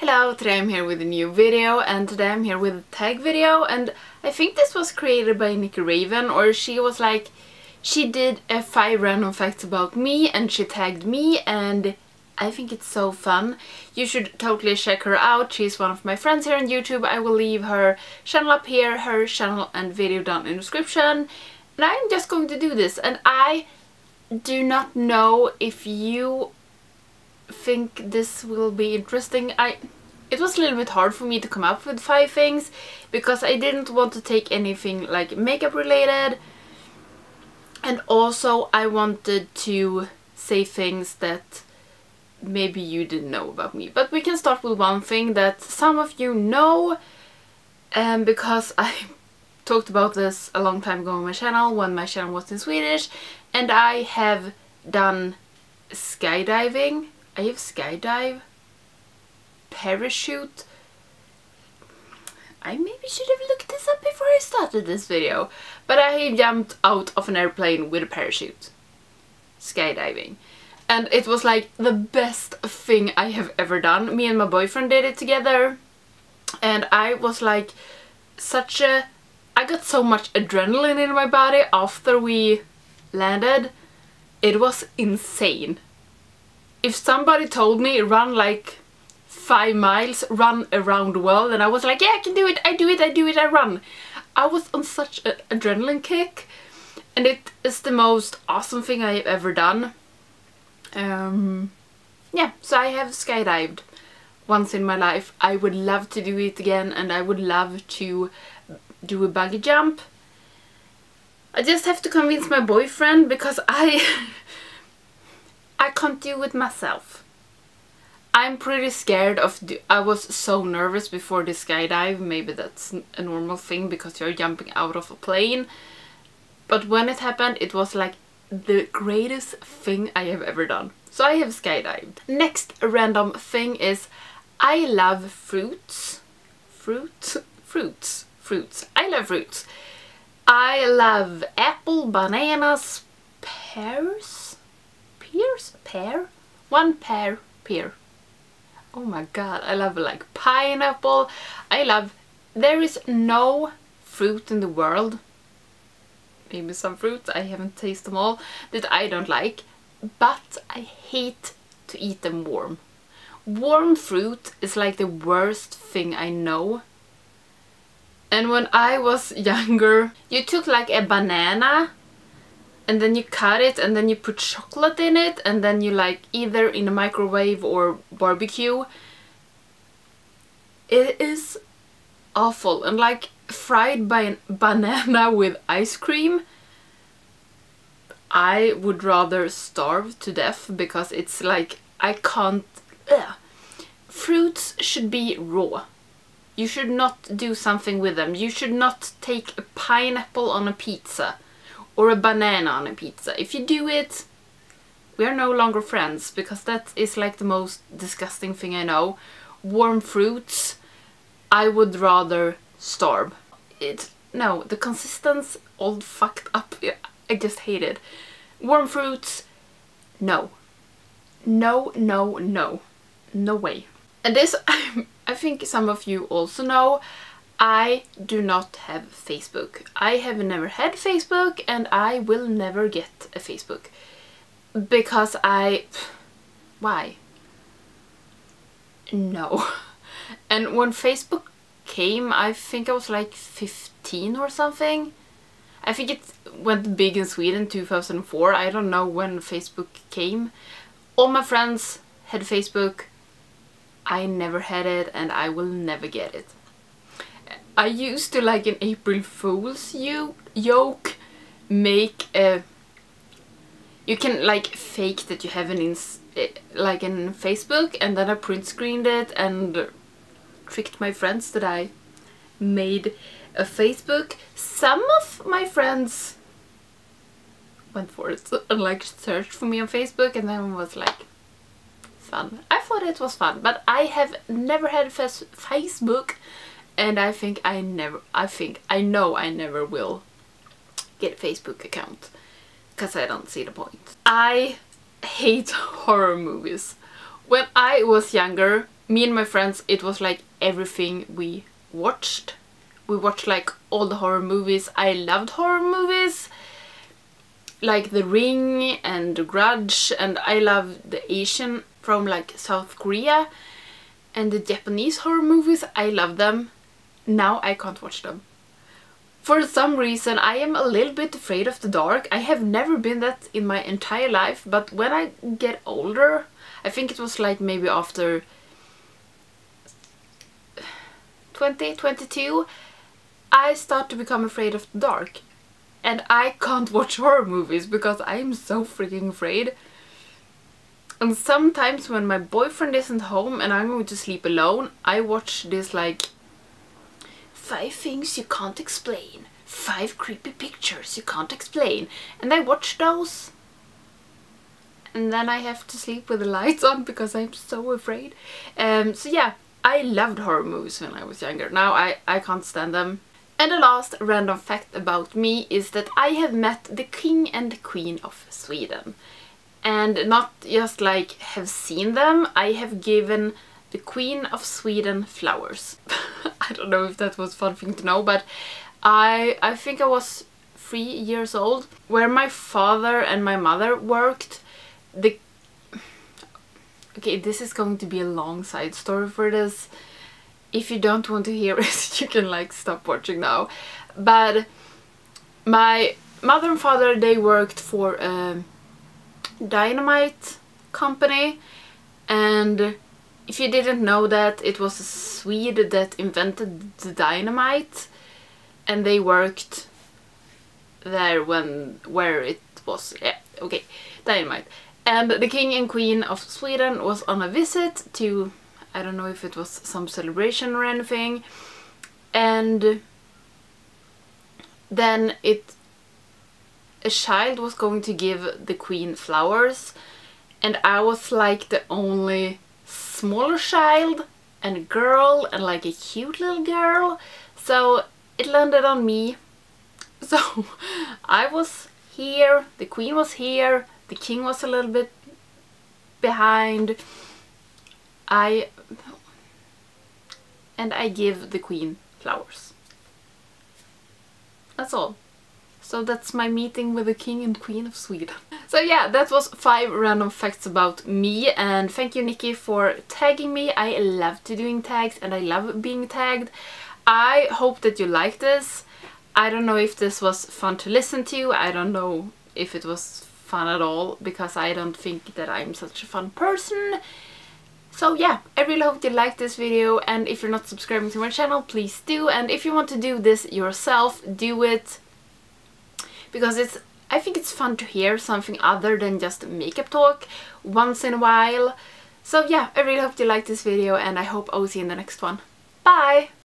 Hello, today I'm here with a new video and today I'm here with a tag video and I think this was created by Nikki Raven or she was like she did a five random facts about me and she tagged me and I think it's so fun. You should totally check her out. She's one of my friends here on YouTube. I will leave her channel up here, her channel and video down in the description. And I'm just going to do this and I do not know if you think this will be interesting. I It was a little bit hard for me to come up with five things because I didn't want to take anything like makeup related and also I wanted to say things that maybe you didn't know about me. But we can start with one thing that some of you know um, because I talked about this a long time ago on my channel when my channel was in Swedish and I have done skydiving. I have skydive, parachute. I maybe should have looked this up before I started this video. But I jumped out of an airplane with a parachute. Skydiving. And it was like the best thing I have ever done. Me and my boyfriend did it together. And I was like such a... I got so much adrenaline in my body after we landed. It was insane if somebody told me run like five miles, run around the world, and I was like, yeah, I can do it, I do it, I do it, I run. I was on such an adrenaline kick, and it is the most awesome thing I have ever done. Um, yeah, so I have skydived once in my life. I would love to do it again, and I would love to do a bungee jump. I just have to convince my boyfriend because I I can't do it myself. I'm pretty scared of... I was so nervous before the skydive. Maybe that's a normal thing because you're jumping out of a plane. But when it happened, it was like the greatest thing I have ever done. So I have skydived. Next random thing is I love fruits. Fruits? Fruits. Fruits. I love fruits. I love apple, bananas, pears, pears? Pear? One pear, pear. Oh my god, I love like pineapple. I love... There is no fruit in the world, maybe some fruits, I haven't tasted them all, that I don't like. But I hate to eat them warm. Warm fruit is like the worst thing I know. And when I was younger, you took like a banana and then you cut it and then you put chocolate in it and then you like either in a microwave or barbecue. It is awful and like fried by a banana with ice cream. I would rather starve to death because it's like I can't... Ugh. Fruits should be raw. You should not do something with them. You should not take a pineapple on a pizza or a banana on a pizza. If you do it, we are no longer friends because that is like the most disgusting thing I know. Warm fruits, I would rather starve. It no, the consistency all fucked up. I just hate it. Warm fruits, no. No, no, no. No way. And this, I think some of you also know, I do not have Facebook. I have never had Facebook and I will never get a Facebook. Because I... Why? No. And when Facebook came, I think I was like 15 or something. I think it went big in Sweden 2004. I don't know when Facebook came. All my friends had Facebook. I never had it and I will never get it. I used to like an April Fool's you joke make a you can like fake that you have an ins eh, like in Facebook and then I print screened it and tricked my friends that I made a Facebook. Some of my friends went for it and like searched for me on Facebook and then was like fun. I thought it was fun but I have never had a Facebook and I think I never, I think, I know I never will get a Facebook account because I don't see the point. I hate horror movies. When I was younger, me and my friends, it was like everything we watched. We watched like all the horror movies. I loved horror movies like The Ring and The Grudge and I love the Asian from like South Korea and the Japanese horror movies. I love them. Now I can't watch them. For some reason I am a little bit afraid of the dark. I have never been that in my entire life but when I get older, I think it was like maybe after 20, 22, I start to become afraid of the dark. And I can't watch horror movies because I'm so freaking afraid. And sometimes when my boyfriend isn't home and I'm going to sleep alone, I watch this like five things you can't explain, five creepy pictures you can't explain. And I watch those. And then I have to sleep with the lights on because I'm so afraid. Um, so yeah, I loved horror movies when I was younger. Now I, I can't stand them. And the last random fact about me is that I have met the King and Queen of Sweden. And not just like have seen them, I have given the Queen of Sweden flowers. I don't know if that was fun thing to know, but I, I think I was three years old. Where my father and my mother worked, the Okay, this is going to be a long side story for this. If you don't want to hear it, you can like stop watching now. But my mother and father, they worked for a dynamite company and if you didn't know that, it was a Swede that invented the dynamite and they worked there when where it was yeah okay dynamite and the king and queen of Sweden was on a visit to, I don't know if it was some celebration or anything. And then it, a child was going to give the queen flowers. And I was like the only smaller child and a girl and like a cute little girl. So it landed on me. So I was here, the queen was here, the king was a little bit behind. I and I give the queen flowers. That's all. So that's my meeting with the king and queen of Sweden. So yeah, that was five random facts about me and thank you Nikki for tagging me. I love to doing tags and I love being tagged. I hope that you like this. I don't know if this was fun to listen to. I don't know if it was fun at all because I don't think that I'm such a fun person. So yeah, I really hope you liked this video and if you're not subscribing to my channel, please do. And if you want to do this yourself, do it. Because it's, I think it's fun to hear something other than just makeup talk once in a while. So yeah, I really hope you liked this video and I hope I'll see you in the next one. Bye!